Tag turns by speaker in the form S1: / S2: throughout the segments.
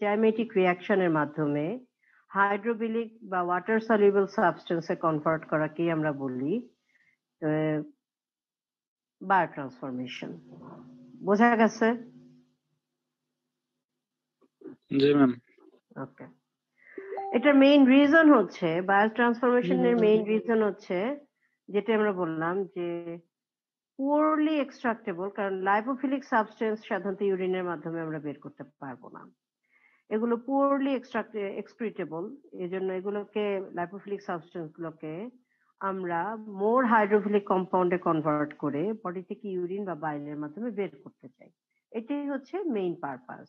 S1: Enzymatic রিয়াকশনের মাধ্যমে hydrophilic বা ওয়াটার সলিউবল সাবস্টেন্সে কনভার্ট করাকেই আমরা বলি বায়োট্রান্সফরমেশন। বোঝা গেছে?
S2: জি ম্যাম।
S1: ওকে। এটার মেইন রিজন হচ্ছে বায়োট্রান্সফরমেশনের মেইন রিজন হচ্ছে যেটা আমরা বললাম যে পুয়ারলি এক্সট্রাক্টেবল কারণ লাইপোফিলিক সাবস্টেন্স সাধারণত ইউরিনের মাধ্যমে আমরা বের করতে পারব না। এগুলো এক্সট্রাক্ট এক্সক্রিটেবল এই জন্য এগুলোকে লাইপোফিলিক সাবস্টেন্স গুলোকে আমরা মোর হাইড্রোফিলিক কম্পাউন্ডে কনভার্ট করে বডি থেকে ইউরিন বা বাইলের মাধ্যমে বের করতে চাই। এটাই হচ্ছে মেইন পারপাস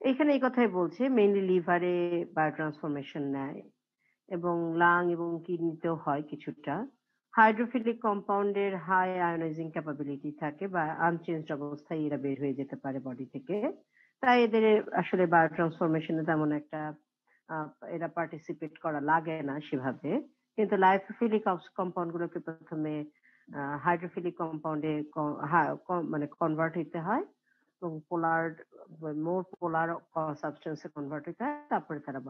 S1: এখানে এই কথাই বলছে মেইনলি লিভারে বায়োট্রান্সফরমেশন নেয় এবং লাং এবং কিডনিতেও হয় কিছুটা। হাইড্রোফিলিক কম্পাউন্ডের হাই আয়োনাইজিং ক্যাপাবিলিটি থাকে বা আনচেঞ্জড অবস্থায় এরা বের হয়ে যেতে পারে বডি থেকে। তাই এদের আসলে বায়োট্রান্সফরমেশনে তেমন একটা এরা পার্টিসিপেট করা লাগে না সেভাবে। কিন্তু লাইফোফিলিক কম্পাউন্ড গুলোকে প্রথমে হাইড্রোফিলিক কম্পাউন্ডে মানে কনভার্ট হইতে হয় এবং পোলার, মোর পোলার সাবস্টেন্সে কনভার্ট হইতে হয়, তারপরে তারা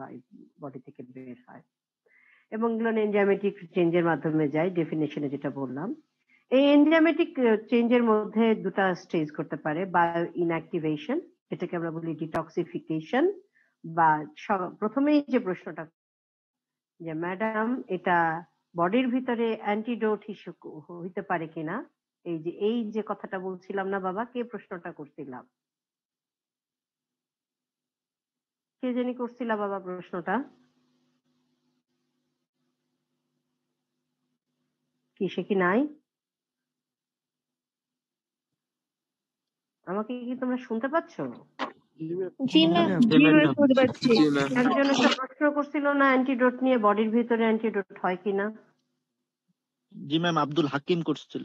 S1: বডি থেকে বের হয়। এবং এগুলো এনজাইমেটিক চেঞ্জের মাধ্যমে যায় ডেফিনেশনে যেটা বললাম। এই এনজাইমেটিক চেঞ্জের মধ্যে দুটা স্টেজ করতে পারে বায়ো ইনঅ্যাক্টিভেশন যেটাকে আমরা বলি ডিটক্সিফিকেশন বা প্রথমেই যে প্রশ্নটা, যে ম্যাডাম, এটা বডির ভিতরে অ্যান্টিডোট হিসেবে হইতে পারে কিনা? এই যে এই যে কথাটা বলছিলাম না বাবা, কে প্রশ্নটা করছিলাম কে জানি করছিলা বাবা প্রশ্নটা? কি সে কি নাই? আমাকে কি তোমরা শুনতে পাচ্ছ?
S3: জি ম্যাম শুনতে পাচ্ছি
S1: একজন একটা প্রশ্ন করছিল না অ্যান্টিডোট নিয়ে বডির ভিতরে অ্যান্টিডোট হয় কিনা?
S4: জি ম্যাম আব্দুল হাকিম করছিল।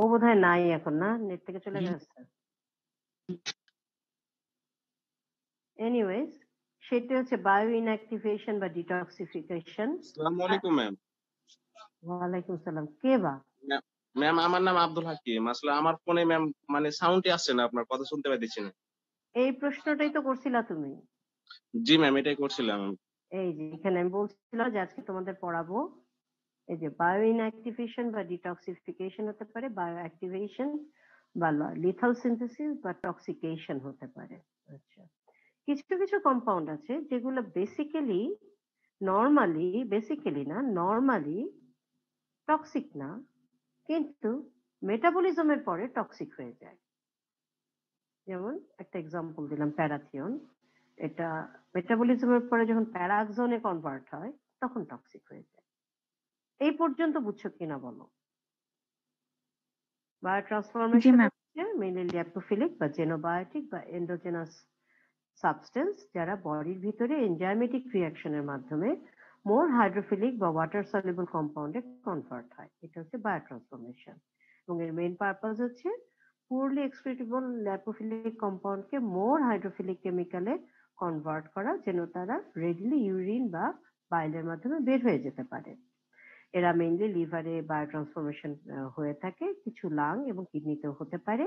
S1: ও বোধহয় নাই এখন না? নেট থেকে চলে গেছে। এনিওয়েজ সেটা হচ্ছে বায়ো ইনঅ্যাক্টিভেশন বা ডিটক্সিফিকেশন
S5: আসসালামু আলাইকুম ম্যাম।
S1: ওয়ালাইকুম সালাম। কে বা?
S5: ম্যাম আমার নাম আব্দুল হাকিম। আসলে আমার ফোনে ম্যাম মানে সাউন্ডই আসছে না আপনার কথা শুনতে পাইতেছি না।
S1: এই প্রশ্নটাই তো করছিলা তুমি।
S5: জি ম্যাম এটাই করছিলাম।
S1: এই যে এখানে আমি বলছিলাম যে আজকে তোমাদের পড়াবো এই যে বায়ো ইনঅ্যাক্টিভেশন বা ডিটক্সিফিকেশন হতে পারে বায়ো অ্যাক্টিভেশন বা লিথাল সিনথেসিস বা টক্সিকেশন হতে পারে। আচ্ছা কিছু কিছু কম্পাউন্ড আছে যেগুলো বেসিক্যালি নর্মালি বেসিক্যালি না নর্মালি টক্সিক না। কিন্তু মেটাবলিজমের পরে টক্সিক হয়ে যায়। যেমন একটা এক্সাম্পল দিলাম প্যারাথিয়ন। এটা মেটাবলিজমের পরে যখন প্যারাক্সনে কনভার্ট হয় তখন টক্সিক হয়ে যায়। এই পর্যন্ত বুঝছ কিনা বলো? বায়োট্রান্সফরমেশন হচ্ছে মেইনলি ল্যাপ্টোফিলিক বা জেনোবায়োটিক বা এন্ডোজেনাস সাবস্টেন্স যারা বডির ভিতরে এনজাইমেটিক রিয়াকশনের মাধ্যমে মোর হাইড্রোফিলিক বা ওয়াটার সলিউবল কম্পাউন্ডে কনভার্ট হয়। এটা হচ্ছে বায়োট্রান্সফরমেশন এবং এর মেইন পারপাস হচ্ছে পুরলি এক্সক্রিটেবল ল্যাপোফিলিক কম্পাউন্ডকে মোর হাইড্রোফিলিক কেমিক্যালে কনভার্ট করা, যেন তারা রেডলি ইউরিন বা বাইলের মাধ্যমে বের হয়ে যেতে পারে। এরা মেইনলি লিভারে বায়োট্রান্সফরমেশন হয়ে থাকে, কিছু লাং এবং কিডনিতেও হতে পারে।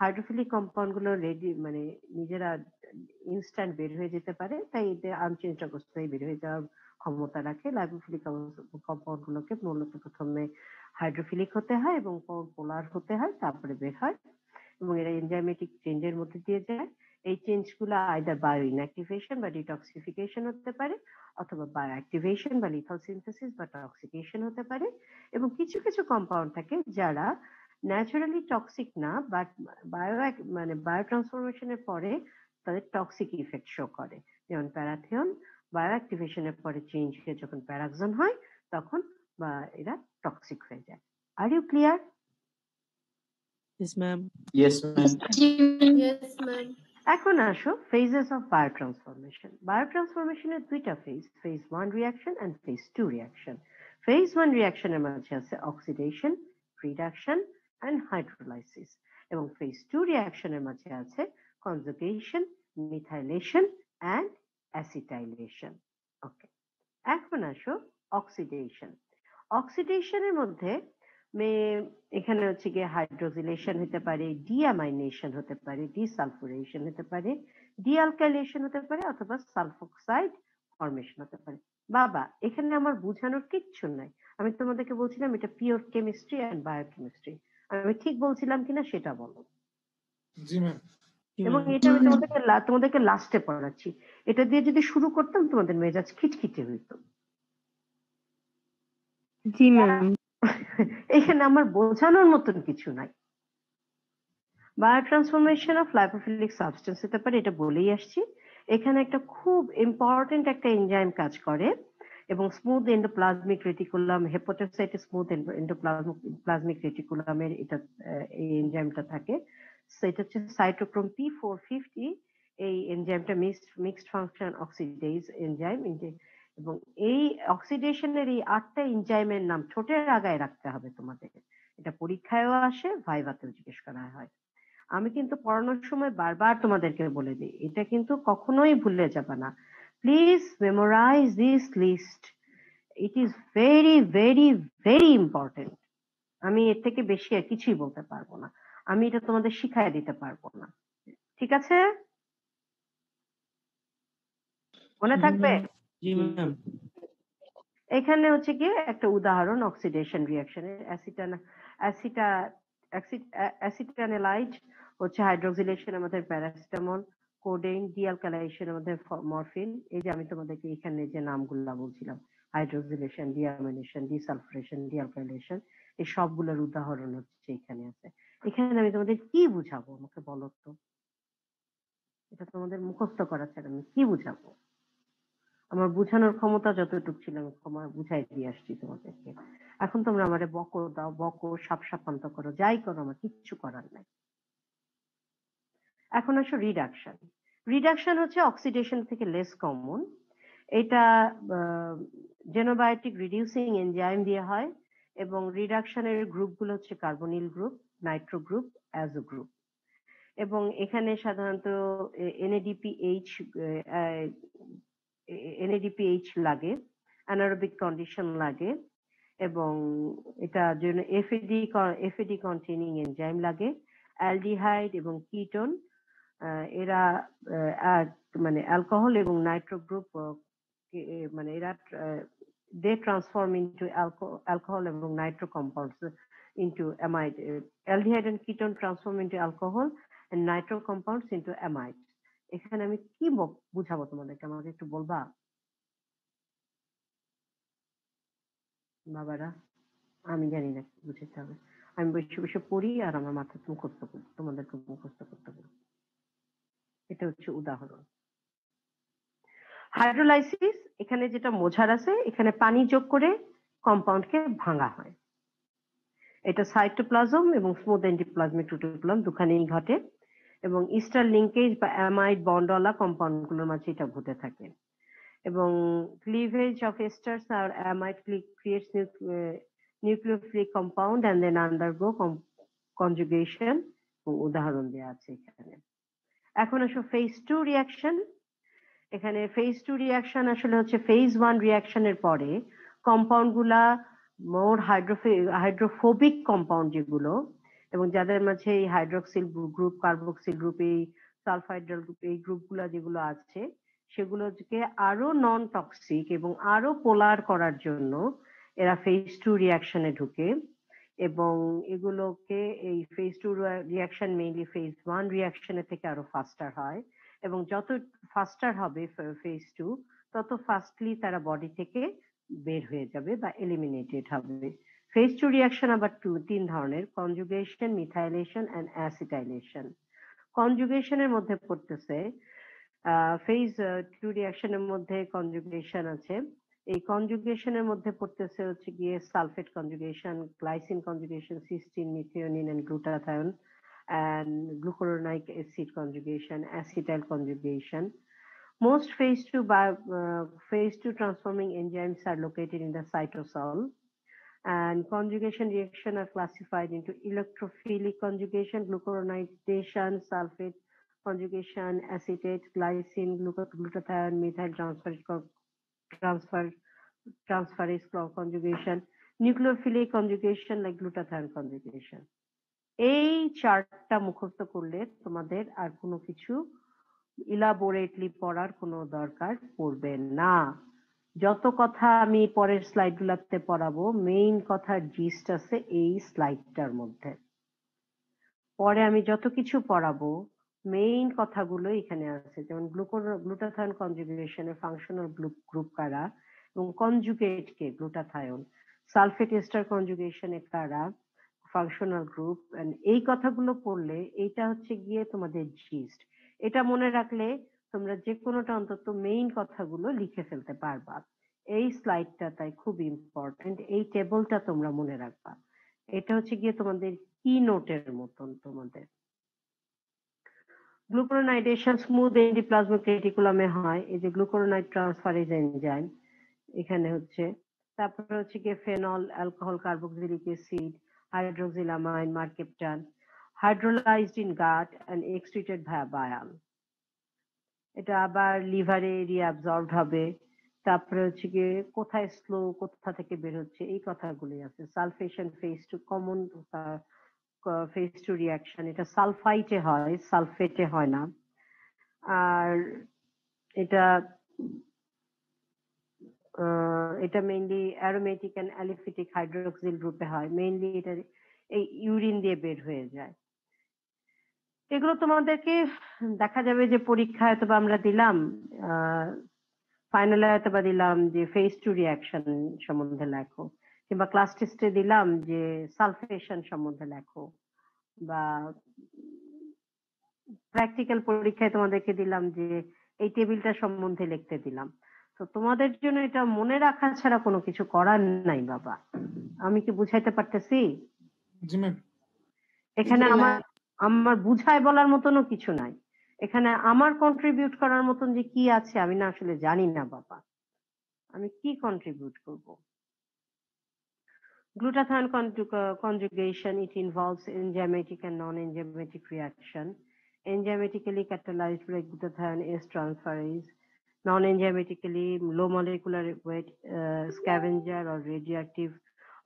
S1: হাইড্রোফিলিক কম্পাউন্ডগুলো রেডি মানে নিজেরা ইনস্ট্যান্ট বের হয়ে যেতে পারে, তাই এদের আনচেঞ্জ অবস্থায় বের হয়ে যাওয়ার ক্ষমতা রাখে লাইপোফিলিক কম্পাউন্ড গুলোকে মূলত প্রথমে হাইড্রোফিলিক হতে হয় এবং পোলার হতে হয়, তারপরে বের হয় এবং এরা এনজাইমেটিক চেঞ্জের মধ্যে দিয়ে যায়। এই চেঞ্জগুলো আইদার বায়ো ইনঅ্যাক্টিভেশন বা ডিটক্সিফিকেশন হতে পারে অথবা বায়ো অ্যাক্টিভেশন বা লিথাল সিনথেসিস বা টক্সিকেশন হতে পারে এবং কিছু কিছু কম্পাউন্ড থাকে যারা ন্যাচারালি টক্সিক না বাট বায়ো মানে বায়ো ট্রান্সফরমেশনের পরে তাদের টক্সিক ইফেক্ট শো করে। যেমন প্যারাথিয়ন বায়ো অ্যাক্টিভেশনের পরে চেঞ্জ হয়ে যখন প্যারাক্সন হয় তখন বা এরা টক্সিক হয়ে যায়। Are you clear
S6: Yes, ma'am.
S4: Yes ma'am
S3: Yes, ma'am.
S1: এখন আসো ফেজেস অফ বায়োট্রান্সফরমেশন বায়োট্রান্সফরমেশনের দুইটা phase phase one reaction and phase two reaction phase one রিয়াকশনের মাঝে আছে অক্সিডেশন রিডাকশন অ্যান্ড হাইড্রোলাইসিস এবং ফেজ টু রিয়াকশনের মাঝে আছে conjugation methylation and acetylation. Okay, এখন আসো অক্সিডেশন। অক্সিডেশনের মধ্যে এখানে হচ্ছে গিয়ে হাইড্রোজিলেশন হতে পারে ডিঅ্যামাইনেশন হতে পারে, ডিসালফুরেশন হতে পারে, ডিঅ্যালকাইলেশন হতে পারে অথবা সালফোক্সাইড ফরমেশন হতে পারে। বাবা, এখানে আমার বোঝানোর কিচ্ছু নাই। আমি তোমাদেরকে বলছিলাম এটা পিওর কেমিস্ট্রি অ্যান্ড বায়োকেমিস্ট্রি আমি ঠিক বলছিলাম কিনা সেটা বলো।
S2: জি ম্যাম
S1: এবং এটা আমি তোমাদেরকে লা- তোমাদেরকে লাস্টে পড়াচ্ছি। এটা দিয়ে যদি শুরু করতাম তোমাদের মেজাজ খিটখিটে হইতো।
S3: জি ম্যাম
S1: এখানে আমার বোঝানোর মতন কিছু নাই। বায়োট্রান্সফরমেশন অফ লাইপোফিলিক সাবস্টেন্স হতে পারে এটা বলেই আসছি। এখানে একটা খুব ইম্পর্টেন্ট একটা এনজাইম কাজ করে এবং smooth endoplasmic reticulum hepatocytes smooth endoplasmic রেটিকুলামের এটা এই এনজাইমটা থাকে। সেটা হচ্ছে সাইটোক্রোম পি ফোর ফিফটি এই এনজাইমটা mixed mixed function oxidase enzyme এবং এই অক্সিডেশনের এই আটটা এনজাইমের নাম ঠোঁটের আগায় রাখতে হবে তোমাদের। এটা পরীক্ষায়ও আসে, ভাইভাতেও জিজ্ঞেস করা হয়। আমি কিন্তু পড়ানোর সময় বারবার তোমাদেরকে বলে দিই, এটা কিন্তু কখনোই ভুলে যাবে না। Please memorise this list it is very very very important আমি এর থেকে বেশি আর কিছুই বলতে পারব না। আমি এটা তোমাদের শিখাই দিতে পারব না। ঠিক আছে? মনে থাকবে? এখানে হচ্ছে কি একটা উদাহরণ অক্সিডেশন রিঅ্যাকশনের অ্যাসিটান অ্যাসিটা অ্যাসিটানেলাইট হচ্ছে হাইড্রোক্সিলেশন আমাদের প্যারাসিটামল কোডেইন ডিঅ্যালকালাইজেশন আমাদের মরফিন এই যে আমি তোমাদেরকে এখানে যে নামগুলো বলছিলাম হাইড্রোক্সিলেশন ডিঅ্যামিনেশন ডিসালফারেশন ডিঅ্যালকাইলেশন এই সবগুলোর উদাহরণ হচ্ছে এখানে আছে। এখানে আমি তোমাদের কি বুঝাবো? আমাকে বলো তো। এটা তোমাদের মুখস্থ করা ছাড়া আমি কি বুঝাবো? আমার বুঝানোর ক্ষমতা যতটুকু ছিল আমি ক্ষমা বুঝাই দিয়ে আসছি তোমাদেরকে। এখন তোমরা আমারে বকো, দাও, বকো সাপ সাপান্ত করো, যাই করো, আমার কিচ্ছু করার নাই। এখন আসো রিডাকশন রিডাকশন হচ্ছে অক্সিডেশন থেকে লেস কমন এটা জেনোবায়োটিক রিডিউসিং এনজাইম দিয়ে হয় এবং রিডাকশনের গ্রুপগুলো হচ্ছে carbonyl group nitro group, azo group. এবং এখানে সাধারণত এনএডিপিএইচ এনএডিপিএইচ লাগে অ্যানারোবিক কন্ডিশন লাগে, এবং এটার জন্য এফএডি এফএডি কন্টেনিং এনজাইম লাগে, অ্যালডিহাইড এবং কিটোন এরা মানে অ্যালকোহল এবং নাইট্রো গ্রুপ মানে এরা দে ট্রান্সফর্ম ইনটু অ্যালকোহল এবং nitro compounds into amide aldehyde and ketone transform into alcohol and nitro compounds into amide এখানে আমি কি বুঝাবো তোমাদেরকে? আমাকে একটু বলবা? বাবারা, আমি জানি না বুঝতে হবে। আমি বসে বসে পড়ি আর আমার মাথা মুখস্থ করি, তোমাদেরকে মুখস্থ করতে বলি। এটা হচ্ছে উদাহরণ। হাইড্রোলাইসিস, এখানে যেটা মোঝার আছে, এখানে পানি যোগ করে কম্পাউন্ডকে ভাঙা হয়। এটা সাইটোপ্লাজম এবং স্মুথ এন্টিপ্লাজমিক রেটিকুলাম দুখানেই ঘটে এবং ইস্টার লিঙ্কেজ বা অ্যামাইড বন্ডওয়ালা কম্পাউন্ডগুলোর মাঝে এটা ঘটে থাকে। এবং cleavage of esters R amide creates nucleophilic compound and then undergo conjugation উদাহরণ দেওয়া আছে এখানে। এখন আসো ফেজ টু রিয়াকশন এখানে ফেজ টু রিয়াকশন আসলে হচ্ছে ফেজ ওয়ান রিয়াকশনের পরে কম্পাউন্ডগুলা মোর হাইড্রোফোবিক কম্পাউন্ড যেগুলো এবং যাদের মাঝে এই হাইড্রোক্সিল গ্রুপ কার্বক্সিল গ্রুপ এই সালফাইড্রাল গ্রুপ এই গ্রুপগুলো যেগুলো আছে, সেগুলোকে আরও নন টক্সিক এবং আরও পোলার করার জন্য এরা ফেজ টু রিয়াকশনে ঢুকে এবং এগুলোকে এই phase two reaction mainly phase one রিয়াকশনের থেকে আরও ফাস্টার হয়। এবং যত ফাস্টার হবে ফেজ টু তত ফাস্টলি তারা বডি থেকে বের হয়ে যাবে বা এলিমিনেটেড হবে। ফেজ টু রিয়াকশন আবার টু তিন ধরনের কনজুগেশন মিথাইলেশন অ্যান্ড অ্যাসিটাইলেশন কনজুগেশনের মধ্যে পড়তেছে ফেজ টু রিয়াকশনের মধ্যে কনজুগেশন আছে। এই কনজুগেশনের মধ্যে পড়তেছে হচ্ছে গিয়ে sulphate conjugation glycine conjugation cysteine methionine and glutathione and glucuronic acid conjugation, acetyl conjugation. Most phase two bio, uh, phase two transforming enzymes are located in the cytosol, and conjugation reaction are classified into electrophilic conjugation, glucuronidation, sulfate conjugation, acetate, glycine, glutathione, methyl transfer, transfer, transferase conjugation, nucleophilic conjugation like glutathione conjugation. এই চার্টটা মুখস্থ করলে তোমাদের আর কোনো কিছু elaborately পড়ার কোনো দরকার পড়বে না। যত কথা আমি পরের স্লাইড গুলাতে পড়াবো মেইন কথার জিস্ট আছে এই স্লাইডটার মধ্যে। পরে আমি যত কিছু পড়াবো মেইন কথাগুলো এখানে আছে, যেমন গ্লুটাথায়ন কনজুগেশনের ফাংশনাল গ্রুপ কারা এবং কনজুগেট কে গ্লুটাথায়ন সালফেট এস্টার কনজুগেশনে কারা? ফাংশনাল গ্রুপ এই কথাগুলো পড়লে এইটা হচ্ছে গিয়ে তোমাদের জিস্ট এটা মনে রাখলে তোমরা যে কোনোটা অন্তত মেইন কথাগুলো লিখে ফেলতে পারবা। এই স্লাইডটা তাই খুব ইম্পর্টেন্ট এই টেবলটা তোমরা মনে রাখবা। এটা হচ্ছে গিয়ে তোমাদের কি নোটের মতন তোমাদের। গ্লুকোরোনাইডেশন স্মুথ এন্ডিপ্লাজমিক রেটিকুলামে হয়। এই যে গ্লুকোরোনাইড ট্রান্সফারেজ এনজাইম এখানে হচ্ছে। তারপরে হচ্ছে গিয়ে phenol alcohol carboxylic acid hydroxylamine mercaptan hydrolyzed in gut and excreted via bile এটা আবার লিভারে রিঅ্যাবজর্বড হবে। তারপরে হচ্ছে গিয়ে কোথায় স্লো কোথা থেকে বের হচ্ছে, এই কথাগুলি আছে। Sulphation phase two common phase two reaction এটা সালফাইটে হয় সালফেটে হয় না। আর এটা এটা mainly aromatic and aliphatic hydroxyl গ্রুপে হয়। মেইনলি এটা এই ইউরিন দিয়ে বের হয়ে যায়। এগুলো তোমাদেরকে দেখা যাবে যে পরীক্ষায় অথবা আমরা দিলাম ফাইনালে হয়তো বা দিলাম যে ফেস টু রিয়াকশন সম্বন্ধে লেখো, কিংবা ক্লাস টেস্টে দিলাম যে সালফেশন সম্বন্ধে লেখো, বা প্র্যাকটিক্যাল পরীক্ষায় তোমাদেরকে দিলাম যে এই টেবিলটা সম্বন্ধে লিখতে দিলাম। তো তোমাদের জন্য এটা মনে রাখা ছাড়া কোনো কিছু করার নাই বাবা। আমি কি বুঝাইতে পারতেছি? এখানে আমার আমার বুঝায় বলার মতনও কিছু নাই। এখানে আমার কন্ট্রিবিউট করার মতন যে কি আছে আমি না আসলে জানি না বাবা। আমি কি কন্ট্রিবিউট করব? Glutathione conjugation it involves enzymatic and non enzymatic reaction enzymatically catalysed break glutathione S transferase non-enzymatically low molecular weight uh, scavenger or radioactive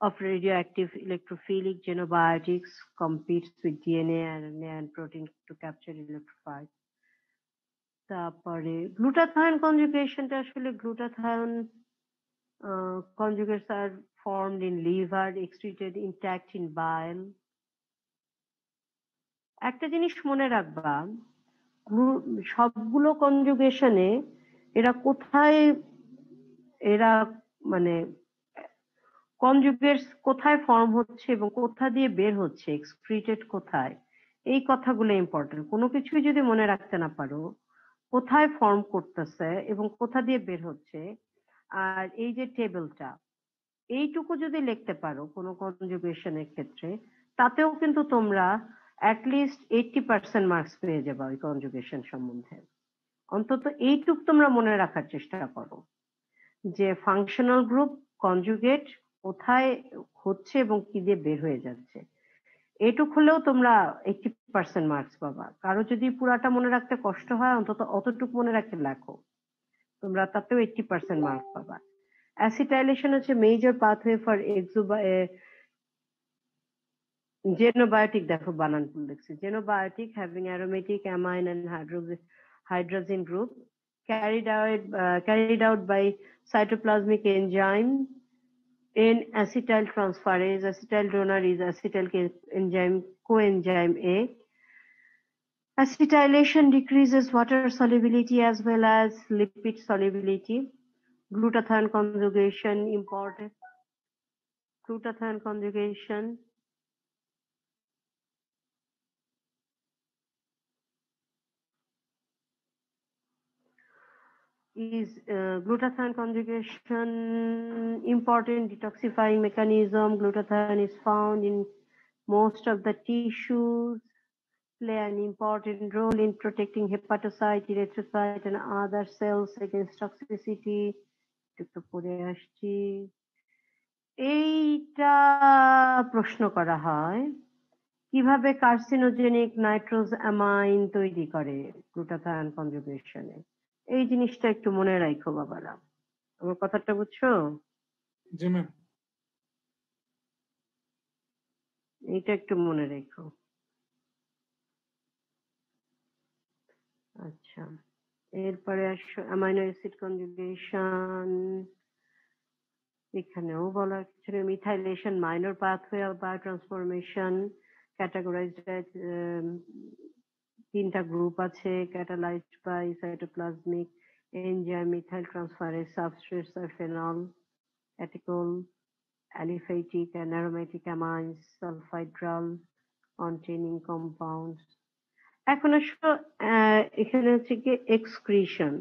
S1: of radioactive electrophilic genobiotics competes with DNA, RNA, and protein to capture electrophiles. তারপরে glutathione কনজুগেশনটা আসলে glutathione conjugates are formed in liver, excreted intact in bile. একটা জিনিস মনে রাখবা glue- সবগুলো কনজুগেশনে এরা কোথায়, এরা মানে কনজুগেটস কোথায় ফর্ম হচ্ছে এবং কোথা দিয়ে বের হচ্ছে এক্সক্রিটেড কোথায়, এই কথাগুলো ইম্পর্টেন্ট কোনো কিছুই যদি মনে রাখতে না পারো, কোথায় ফর্ম করতেছে এবং কোথা দিয়ে বের হচ্ছে, আর এই যে টেবিলটা এইটুকু যদি লিখতে পারো কোনো কনজুগেশনের ক্ষেত্রে, তাতেও কিন্তু তোমরা অ্যাটলিস্ট এইটটি পার্সেন্ট মার্কস পেয়ে যাবে ওই কনজুগেশন সম্বন্ধে। অন্তত এইটুক তোমরা মনে রাখার চেষ্টা করো যে ফাংশনাল গ্রুপ কনজুগেট কোথায় হচ্ছে এবং কি দিয়ে বের হয়ে যাচ্ছে। এটুক হলেও তোমরা এইটটি পার্সেন্ট মার্কস পাবা। কারও যদি পুরাটা মনে রাখতে কষ্ট হয়, অন্তত অতটুকু মনে রাখতে লেখো। তোমরা তাতেও এইটটি পার্সেন্ট মার্ক পাবা। অ্যাসিটাইলেশন হচ্ছে মেজর পাথওয়ে ফর এক্সোবা জেনোবায়োটিক দেখো বানান লিখছি xenobiotic having aromatic amine and hydrogen group carried out uh, carried out by cytoplasmic enzyme in acetyl transferase. Acetyl donor is acetyl enzyme coenzyme A. Acetylation decreases water solubility as well as lipid solubility. Glutathione conjugation important. Glutathione conjugation is uh, glutathione conjugation important detoxifying mechanism. Glutathione is found in most of the tissues, play an important role in protecting hepatocyte, erythrocyte, and other cells against toxicity. এইটা প্রশ্ন করা হয় কীভাবে carcinogenic নাইট্রোজ amine তৈরি করে glutathione কনজুগেশনে এই জিনিসটা একটু মনে রাখো বাবারা। আমার কথাটা বুঝছ?
S2: জি ম্যাম
S1: এইটা একটু মনে রেখো আচ্ছা। এরপরে আসো অ্যামাইনো অ্যাসিড কনজুগেশন এখানেও বলা কিছু methylation minor pathway of biotransformation categorised তিনটা গ্রুপ আছে catalysed by cytoplasmic enzyme methyl transferase substrates R phenol অ্যাটিকল aliphatic and aromatic amines sulfhydral containing compounds. এখন আসো এখানে হচ্ছে কি এক্সক্রিশন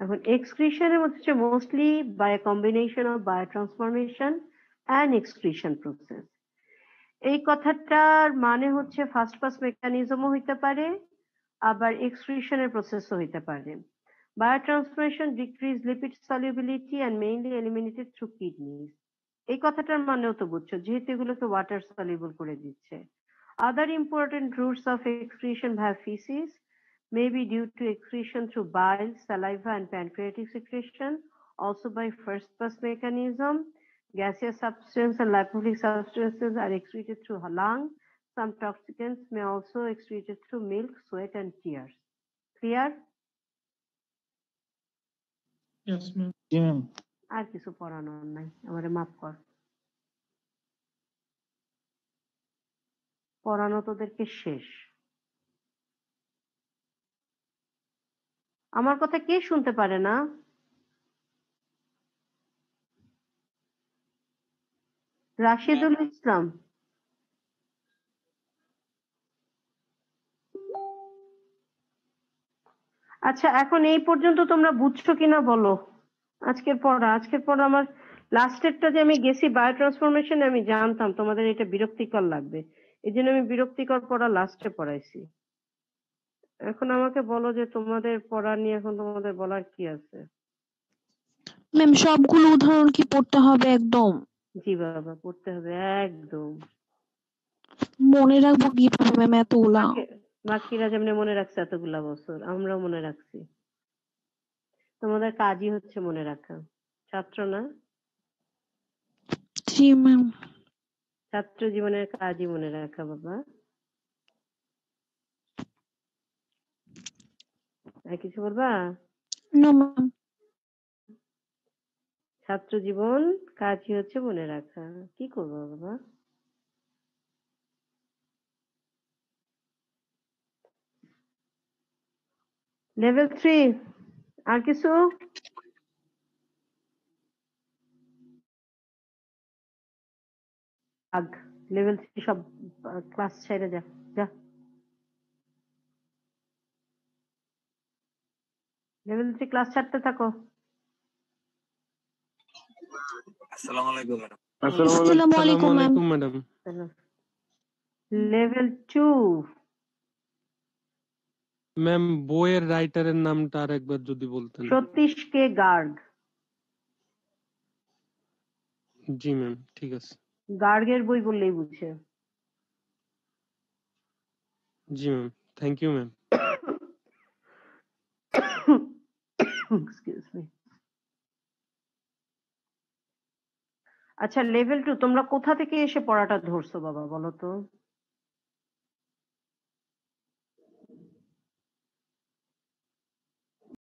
S1: এখন এক্সক্রিশনের মধ্যে হচ্ছে mostly by combination of biotransformation and excretion process এই কথাটার মানে হচ্ছে ফার্স্ট পাস মেকানিজমও হইতে পারে আবার এক্সক্রিশনের প্রসেসও হইতে পারে। Biotransformation decrease lipid solubility and mainly eliminated through kidneys এই কথাটার মানেও তো বুঝছ যেহেতু এগুলোকে ওয়াটার সলিউবল করে দিচ্ছে। Other important routes of excretion have faeces may be due to excretion through bile, saliva, and pancreatic secretion, also by first pass mechanism. Gaseous substance and lipophilic substances are excreted through lung. Some toxicants may also excreted through milk, sweat, and tears. Clear?
S2: Yes, ma'am.
S4: Ma'am
S1: আর কিছু পড়ানোর নাই আমারে মাফ কর পড়ানো তোদেরকে শেষ আমার কথা কে শুনতে পারে না রাশিদুল ইসলাম। আচ্ছা এখন এই পর্যন্ত তোমরা বুঝছ কিনা বলো? আজকের পড়া আজকের পড়া আমার লাস্টেরটা যে আমি গেছি বায়ো ট্রান্সফরমেশন আমি জানতাম তোমাদের এটা বিরক্তিকর লাগবে। এই জন্য আমি বিরক্তিকর পড়া লাস্টে পড়াইছি। এখন আমাকে বলো যে তোমাদের পড়া নিয়ে এখন তোমাদের বলার কি আছে?
S3: ম্যাম সবগুলো উদাহরণ কি পড়তে হবে একদম?
S1: জি বাবা পড়তে হবে একদম।
S3: মনে রাখব কীভাবে ম্যাম এতগুলা
S1: বাকি- বাকিরা যেমনি মনে রাখছে এতগুলা বছর আমরাও মনে রাখছি। তোমাদের কাজই হচ্ছে মনে রাখা। ছাত্র না?
S3: জি ম্যাম।
S1: ছাত্র জীবনের কাজই মনে রাখা বাবা। আর কিছু বলবা?
S3: না ম্যাম
S1: ছাত্র জীবন কাজই হচ্ছে মনে রাখা। কি করব বাবা? লেভেল থ্রি আর কিছু? আগ লেভেল থ্রি সব ক্লাস ছেড়ে যা যা। লেভেল থ্রি ক্লাস ছাড়তে থাকো।
S7: আসসালামু আলাইকুম ম্যাডাম
S3: আসসালামু আলাইকুম ma'am
S6: madam
S1: level two
S6: ma'am বইয়ের রাইটারের নামটা আর একবার যদি বলতেন
S1: সতীশ কে গার্গ
S6: জি ম্যাম ঠিক আছে
S1: গার্গের বই বললেই বুঝে
S6: জি ma'am thank you ma'am
S1: excuse me আচ্ছা লেভেল টু তোমরা কোথা থেকে এসে পড়াটা ধরছো বাবা বলো তো?